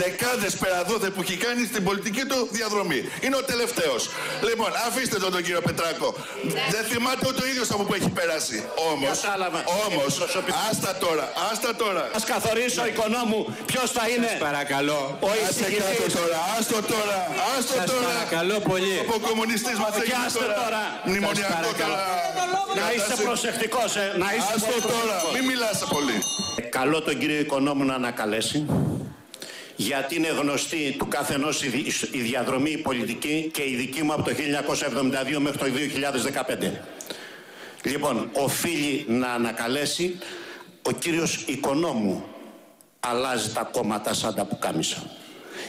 δεκάδες περαδόθε που έχει κάνει στην πολιτική του διαδρομή. Είναι ο τελευταίος. Λοιπόν, αφήστε τον τον κύριο Πετράκο. Δεν θυμάται ούτε ο ίδιος από που έχει περάσει. Όμως, Κατάλαβα. όμως, Είναι προσωπικό. άστα τώρα, άστα τώρα. Ας καθορίσω οικονόμου ποιος θα είναι Παρακαλώ. ο Άσε κάτω εισηγητής. τώρα, άστο τώρα, άστο Σας τώρα. παρακαλώ πολύ. Από κομμουνιστής μας Και έγινε άστε τώρα. Μνημονιακό Σας παρακαλώ. τώρα. Να είσαι Κατάσταση. προσεκτικός, ε. Να είσαι Άστο πολύ τώρα, προσεκτικός. μην μιλάς πολύ. Καλό τον κύριο Οικονόμου να ανακαλέσει γιατί είναι γνωστή του καθενός η, δι- η διαδρομή η πολιτική και η δική μου από το 1972 μέχρι το 2015. Λοιπόν, οφείλει να ανακαλέσει ο κύριος Οικονόμου αλλάζει τα κόμματα σαν τα πουκάμισα.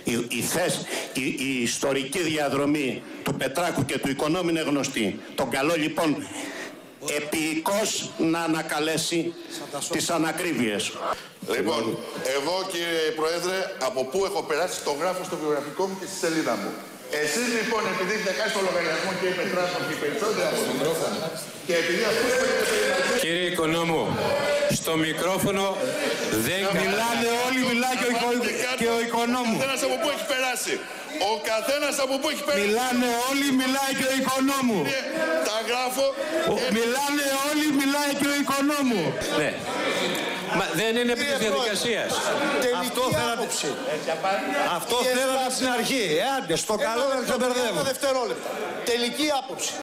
Η, η, θέση, η, η ιστορική διαδρομή του Πετράκου και του Οικονόμου είναι γνωστή. Τον καλό λοιπόν επίοικος να ανακαλέσει τις ανακρίβειες. Λοιπόν, εγώ κύριε Πρόεδρε, από πού έχω περάσει το γράφω στο βιογραφικό μου και στη σελίδα μου. Εσείς λοιπόν, επειδή έχετε κάνει το λογαριασμό κύριε Πετράκο και οι περισσότεροι από το μικρόφωνο και επειδή αυτό είναι Κύριε Οικονόμου, στο μικρόφωνο δεν Μιλάνε όλοι, μιλάει και ο, οικο- και ο Ο οικονόμου. καθένας από πού έχει περάσει. Ο καθένας από πού έχει περάσει. Μιλάνε όλοι, μιλάει και ο οικονόμου. Τα γράφω. Ο- Μιλάνε όλοι, μιλάει και ο οικονόμου. Ναι. Μα δεν είναι επί της διαδικασίας. Αυτό θέλατε. Αυτό θέλατε στην αρχή. Ε, άντε, στο καλό δεν ξεμπερδεύω. δευτερόλεπτα. Τελική άποψη.